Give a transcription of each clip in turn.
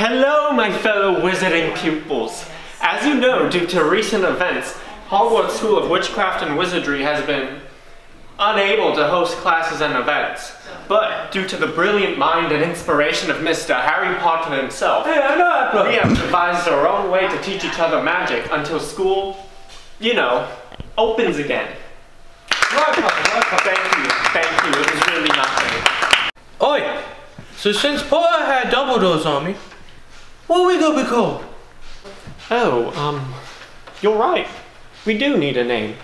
Hello, my fellow wizarding pupils. As you know, due to recent events, Hogwarts School of Witchcraft and Wizardry has been unable to host classes and events. But due to the brilliant mind and inspiration of Mr. Harry Potter himself, Hey, I know we have devised our own way to teach each other magic until school, you know, opens again. Right, Papa. Thank you, thank you. It was really nothing. Oi, so since Potter had Dumbledore's army, what are we gonna be called? Oh, um, you're right. We do need a name.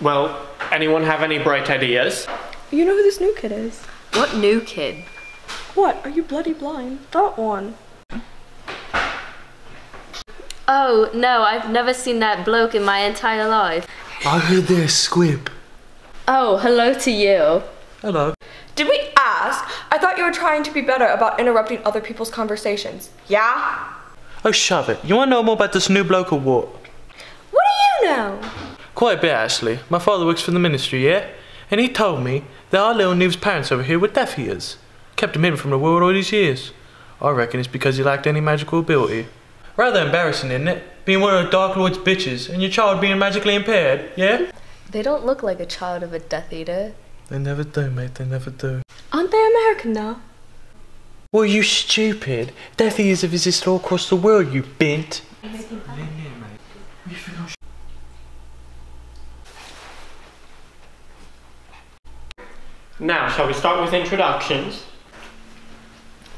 Well, anyone have any bright ideas? You know who this new kid is? What new kid? What? Are you bloody blind? That one. Oh, no, I've never seen that bloke in my entire life. I heard there's Squib. Oh, hello to you. Hello. Did we ask? I thought you were trying to be better about interrupting other people's conversations. Yeah? Oh, shove it. You wanna know more about this new bloke or what? What do you know? Quite a bit, actually. My father works for the ministry, yeah? And he told me that our little Neve's parents over here were Death Eaters. Kept him hidden from the world all these years. I reckon it's because he lacked any magical ability. Rather embarrassing, isn't it? Being one of the Dark Lord's bitches and your child being magically impaired, yeah? They don't look like a child of a Death Eater. They never do, mate. They never do. Aren't they American now? Well, you stupid. Death Eaters have existed all across the world, you bint. Now, shall we start with introductions?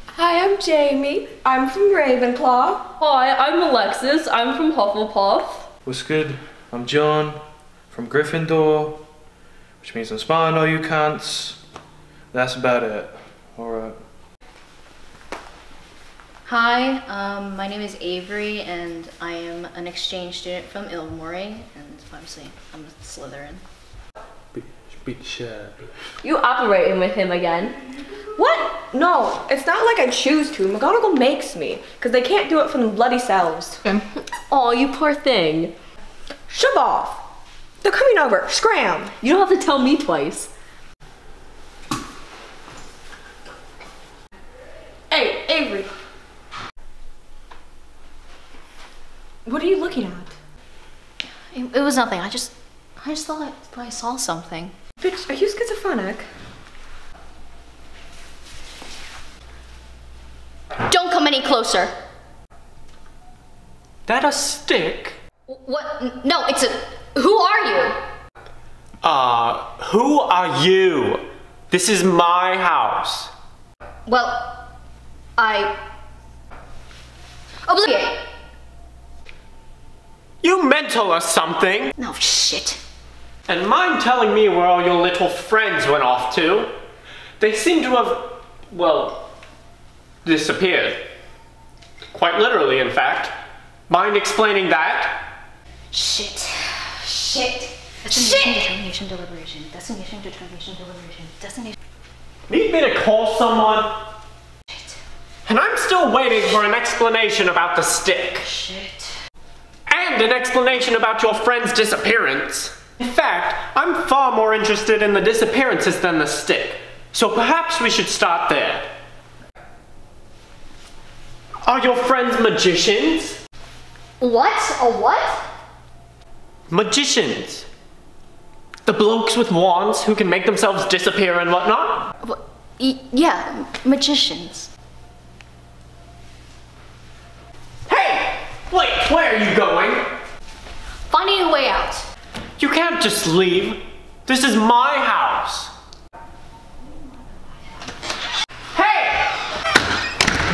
Hi, I'm Jamie. I'm from Ravenclaw. Hi, I'm Alexis. I'm from Hufflepuff. What's good? I'm John from Gryffindor, which means I'm smarter than all you cunts. That's about it. Alright. Hi, um, my name is Avery, and I am an exchange student from Ilvermorny, and obviously I'm a Slytherin. Beat, beat the shit out of me. You operating with him again? What? No, it's not like I choose to. McGonagall makes me, because they can't do it for them bloody selves. Oh, you poor thing. Shove off. They're coming over. Scram. You don't have to tell me twice. Hey, Avery. What are you looking at? It, it was nothing. I just, I just thought I, I saw something. Bitch, are you schizophrenic? Don't come any closer. That a stick? What? No, it's a. Who are you? Uh, who are you? This is my house. Well, I. Obliviate. You mental or something? No shit. And mind telling me where all your little friends went off to? They seem to have, well, disappeared. Quite literally, in fact. Mind explaining that? Shit. Shit. Destination, determination, deliberation. Destination, determination, deliberation. Destination. Need me to call someone? And I'm still waiting for an explanation about the stick. Shit. And an explanation about your friend's disappearance. In fact, I'm far more interested in the disappearances than the stick. So perhaps we should start there. Are your friends magicians? What? A what? Magicians. The blokes with wands who can make themselves disappear and whatnot? What? Y- yeah, magicians. Hey! Wait, where are you going? Finding a way out. You can't just leave. This is my house. Hey!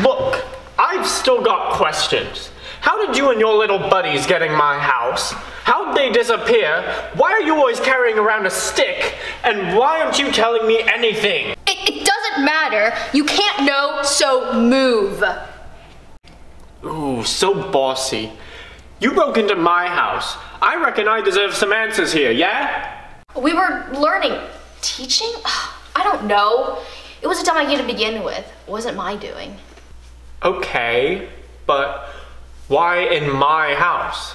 Look, I've still got questions. How did you and your little buddies get in my house? How'd they disappear? Why are you always carrying around a stick? And why aren't you telling me anything? It, it doesn't matter. You can't know, so move. Ooh, so bossy. You broke into my house. I reckon I deserve some answers here, yeah? We were learning. Teaching? I don't know. It was a dumb idea to begin with. It wasn't my doing. Okay, but why in my house?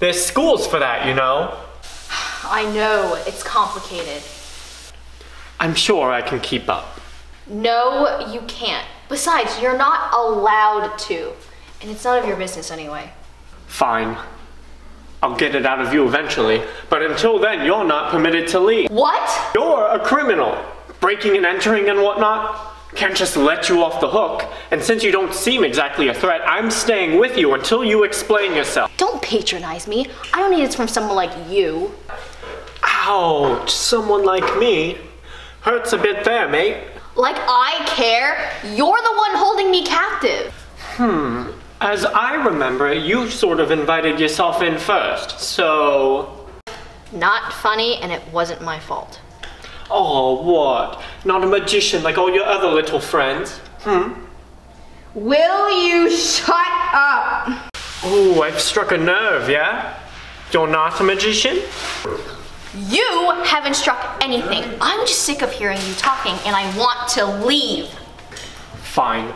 There's schools for that, you know. I know, it's complicated. I'm sure I can keep up. No, you can't. Besides, you're not allowed to. And it's none of your business anyway. Fine. I'll get it out of you eventually, but until then, you're not permitted to leave. What? You're a criminal. Breaking and entering and whatnot. Can't just let you off the hook. And since you don't seem exactly a threat, I'm staying with you until you explain yourself. Don't patronize me. I don't need this from someone like you. Ouch, someone like me. Hurts a bit there, mate. Like I care? You're the one holding me captive. Hmm. As I remember you sort of invited yourself in first, so. Not funny, and it wasn't my fault. Oh, what? Not a magician like all your other little friends? Hmm? Will you shut up? Oh, I've struck a nerve, yeah? You're not a magician? You haven't struck anything. I'm just sick of hearing you talking, and I want to leave. Fine,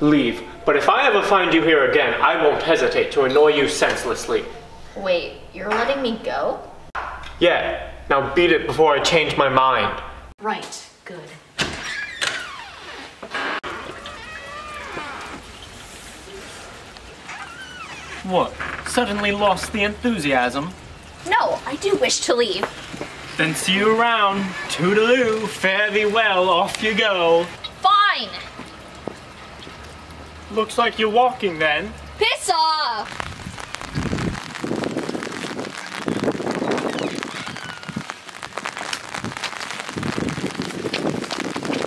leave. But if I ever find you here again, I won't hesitate to annoy you senselessly. Wait, you're letting me go? Yeah, now beat it before I change my mind. Right, good. What? Suddenly lost the enthusiasm? No, I do wish to leave. Then see you around. Toodaloo, fare thee well, off you go. Fine! Looks like you're walking then. Piss off!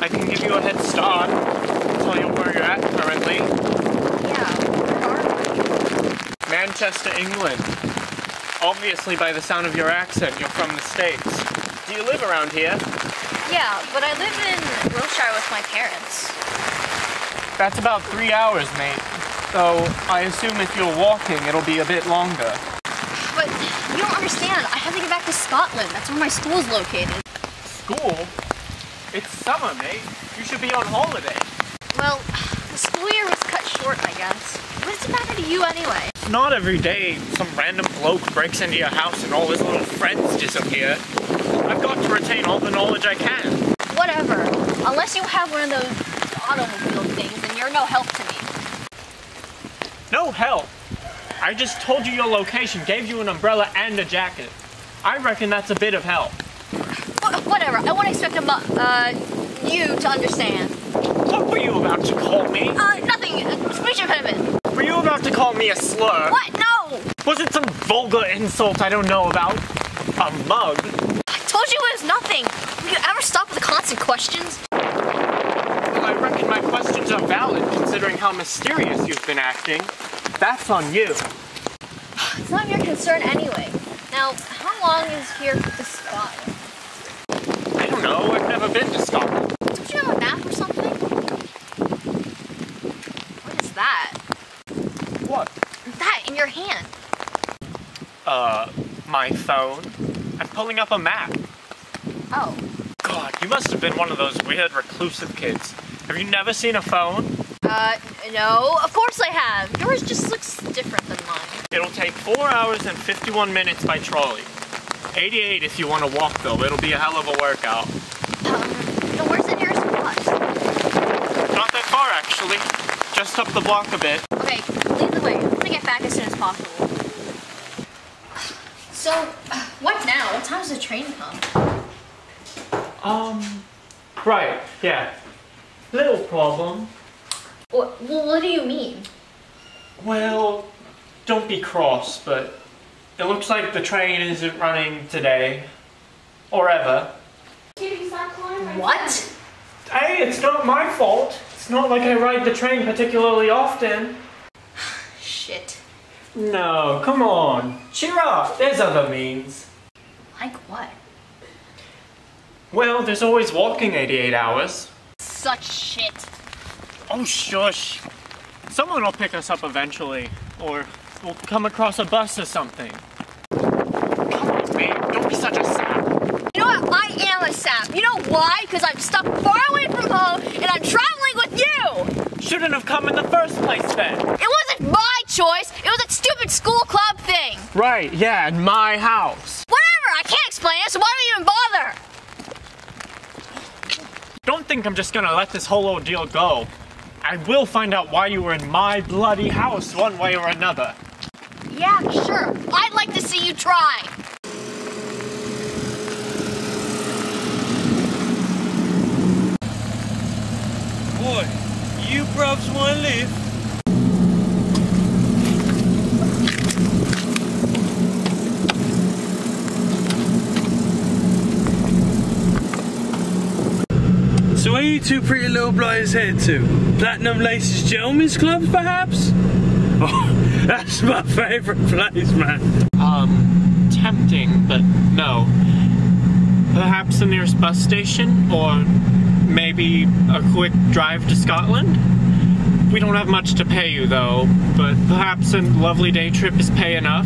I can give you a head start. Tell you where you're at currently. Yeah, where are we? Manchester, England. Obviously, by the sound of your accent, you're from the States. Do you live around here? Yeah, but I live in Wiltshire with my parents. That's about three hours, mate. So I assume if you're walking, it'll be a bit longer. But you don't understand. I have to get back to Scotland. That's where my school's located. School? It's summer, mate. You should be on holiday. Well, the school year was cut short, I guess. What does it matter to you anyway? Not every day some random bloke breaks into your house and all his little friends disappear. I've got to retain all the knowledge I can. Whatever. Unless you have one of those automobile things, then you're no help to me. No help. I just told you your location, gave you an umbrella and a jacket. I reckon that's a bit of help. Wh- whatever. I won't expect a mu- uh, you to understand. What were you about to call me? Uh, nothing. Speech impediment. Were you about to call me a slur? What? No! Was it some vulgar insult I don't know about? A mug? I told you it was nothing. Will you ever stop with the constant questions? Well, I reckon my questions are valid considering how mysterious you've been acting. That's on you. It's not your concern anyway. Now, how long is here to Scotland? I don't know, I've never been to Scotland. Don't you have a map or something? What is that? What? That in your hand. Uh, my phone? I'm pulling up a map. Oh. God, you must have been one of those weird reclusive kids. Have you never seen a phone? Uh, no, of course I have. Yours just looks different than mine. It'll take 4 hours and 51 minutes by trolley. 88 if you want to walk though, it'll be a hell of a workout. Um, no, where's the nearest bus? Not that far actually. Just up the block a bit. Okay, lead the way. I'm gonna get back as soon as possible. So, what now? What time does the train come? Um, right, yeah. Little problem. What, well, what do you mean? Well, don't be cross, but it looks like the train isn't running today. Or ever. What? Hey, it's not my fault. It's not like I ride the train particularly often. Shit. No, come on. Cheer up. There's other means. Like what? Well, there's always walking 88 hours. Such shit. Oh, shush. Someone will pick us up eventually. Or we'll come across a bus or something. Come on, man. Don't be such a sap. You know what? I am a sap. You know why? Because I'm stuck far away from home and I'm traveling with you! Shouldn't have come in the first place then. It wasn't my choice. It was that stupid school club thing. Right, yeah, in my house. Whatever. I can't explain it, so why do you even bother? Don't think I'm just gonna let this whole ordeal go. I will find out why you were in my bloody house one way or another. Yeah, sure. I'd like to see you try. Boy, you So where you two pretty little blights head to? Platinum Laces Gentlemen's Club, perhaps? Oh, that's my favourite place, man. Um, tempting, but no. Perhaps the nearest bus station, or maybe a quick drive to Scotland? We don't have much to pay you though, but perhaps a lovely day trip is pay enough?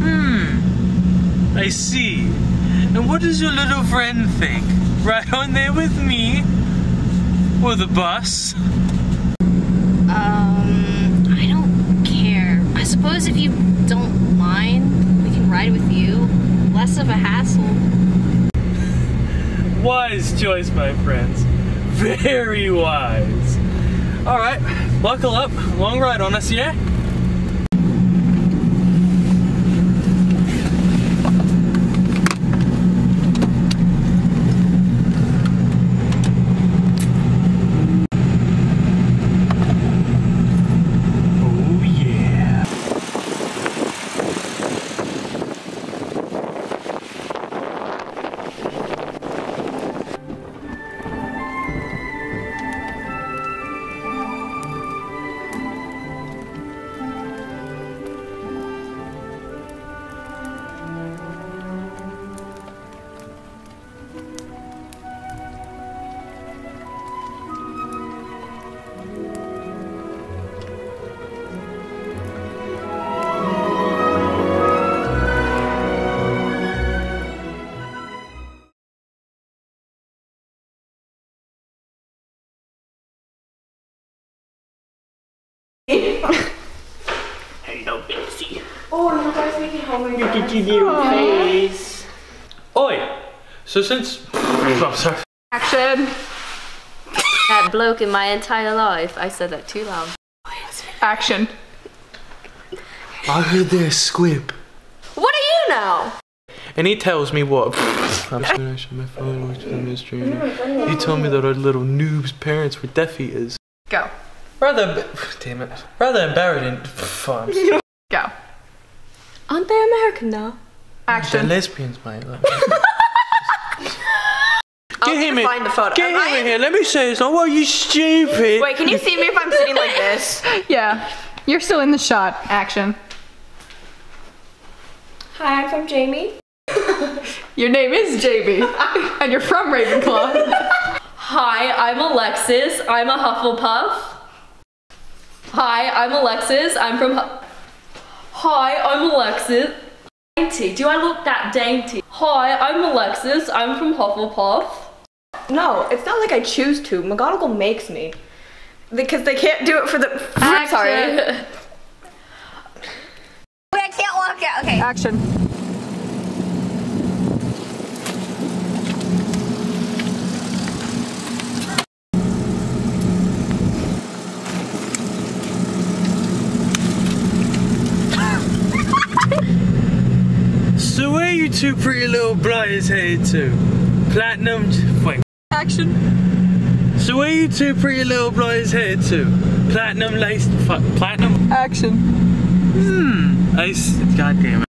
Hmm. I see. And what does your little friend think? Right on there with me? Or the bus? Um, I don't care. I suppose if you don't mind, we can ride with you. Less of a hassle. Wise choice, my friends. Very wise. Alright, buckle up. Long ride on us, yeah? Oh, you guys making homemade Look your face. Oi! So since. Oh, sorry. Action. That bloke in my entire life. I said that too loud. Action. I heard their squib. What do you know? And he tells me what. I'm smashing my phone with the mystery. He told me that our little noob's parents were Death Eaters. Go. Rather. Damn it. Rather embarrassing. Fun. Go. Aren't they American though? They're lesbians, mate. Like. Get him in. find the photo. Get Am him I- in here. Let me say this. Oh, you stupid. Wait, can you see me if I'm sitting like this? Yeah, you're still in the shot. Action. Hi, I'm from Jamie. Your name is Jamie. and you're from Ravenclaw. Hi, I'm Alexis. I'm a Hufflepuff. Hi, I'm Alexis. I'm from. Hu- Hi, I'm Alexis. Dainty. Do I look that dainty? Hi, I'm Alexis. I'm from Hufflepuff. No, it's not like I choose to. McGonagall makes me. Because they can't do it for the. Sorry. Wait, I can't walk out. Okay. Action. So where you two pretty little blighters headed to? Platinum. Wait. Action. So where you two pretty little blighters headed to? Platinum laced. Fuck. Platinum. Action. Hmm. I. s- God damn it.